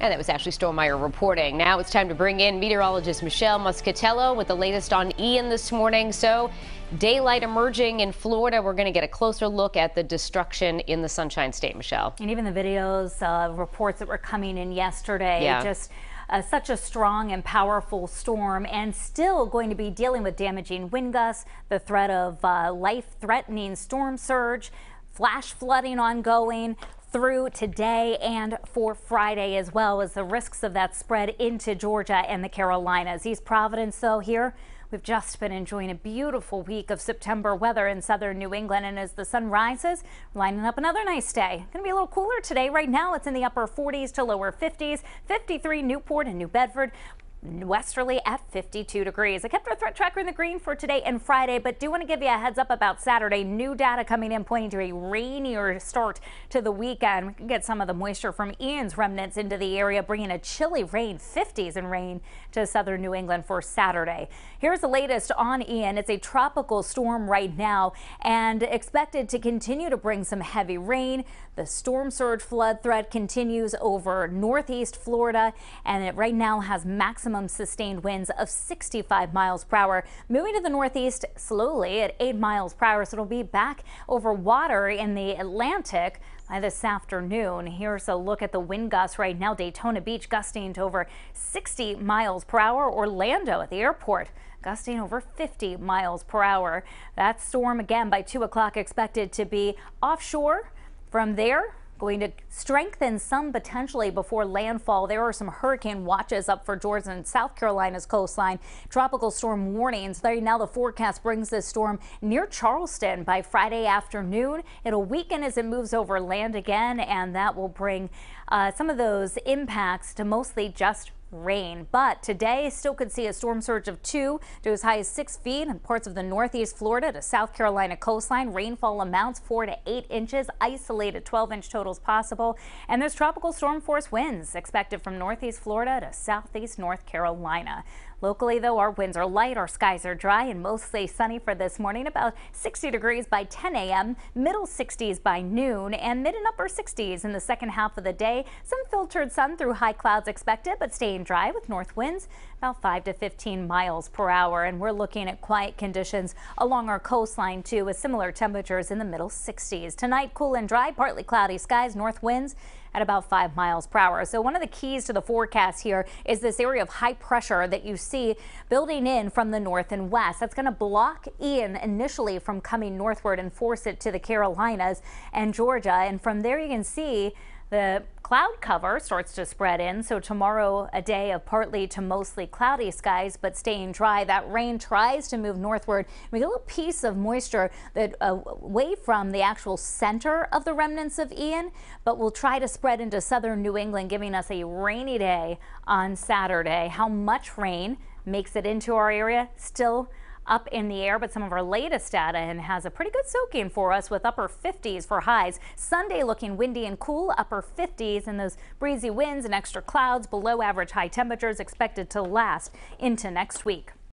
And that was Ashley Stollmeyer reporting. Now it's time to bring in meteorologist Michelle Muscatello with the latest on Ian this morning. So, daylight emerging in Florida. We're going to get a closer look at the destruction in the Sunshine State, Michelle. And even the videos, uh, reports that were coming in yesterday, yeah. just uh, such a strong and powerful storm and still going to be dealing with damaging wind gusts, the threat of uh, life-threatening storm surge, flash flooding ongoing, through today and for Friday as well as the risks of that spread into Georgia and the Carolinas. East Providence, though, here We've just been enjoying a beautiful week of September weather in southern New England, and as the sun rises, lining up another nice day. Going to be a little cooler today. Right now, it's in the upper 40s to lower 50s, 53 Newport and New Bedford westerly at 52 degrees. I kept our threat tracker in the green for today and Friday, but do want to give you a heads up about Saturday. New data coming in pointing to a rainier start to the weekend. We can get some of the moisture from Ian's remnants into the area, bringing a chilly rain, 50s and rain to southern New England for Saturday. Here's the latest on Ian. It's a tropical storm right now and expected to continue to bring some heavy rain. The storm surge flood threat continues over northeast Florida, and it right now has maximum maximum sustained winds of 65 miles per hour, moving to the northeast slowly at 8 miles per hour. So it'll be back over water in the Atlantic by this afternoon. Here's a look at the wind gusts right now. Daytona Beach gusting to over 60 miles per hour. Orlando at the airport gusting over 50 miles per hour. That storm again by 2 o'clock expected to be offshore. From there, going to strengthen some potentially before landfall. There are some hurricane watches up for Georgia and South Carolina's coastline. Tropical storm warnings. Right now, the forecast brings this storm near Charleston by Friday afternoon. It'll weaken as it moves over land again, and that will bring uh, some of those impacts to mostly just rain. But today still could see a storm surge of two to as high as six feet in parts of the northeast Florida to South Carolina coastline. Rainfall amounts four to eight inches, isolated 12 inch totals possible. And there's tropical storm force winds expected from northeast Florida to southeast North Carolina. Locally, though, our winds are light, our skies are dry and mostly sunny for this morning. About 60 degrees by 10 a.m., middle 60s by noon, and mid and upper 60s in the second half of the day. Some filtered sun through high clouds expected, but staying dry with north winds about 5 to 15 miles per hour. And we're looking at quiet conditions along our coastline, too, with similar temperatures in the middle 60s. Tonight, cool and dry, partly cloudy skies, north winds at about 5 miles per hour. So one of the keys to the forecast here is this area of high pressure that you see building in from the north and west. That's going to block Ian initially from coming northward and force it to the Carolinas and Georgia. And from there you can see the cloud cover starts to spread in, so tomorrow a day of partly to mostly cloudy skies, but staying dry. That rain tries to move northward. We get a little piece of moisture that uh, away from the actual center of the remnants of Ian, but will try to spread into southern New England, giving us a rainy day on Saturday. How much rain makes it into our area still up in the air, but some of our latest data and has a pretty good soaking for us with upper 50s for highs. Sunday looking windy and cool, upper 50s, and those breezy winds and extra clouds below average high temperatures expected to last into next week.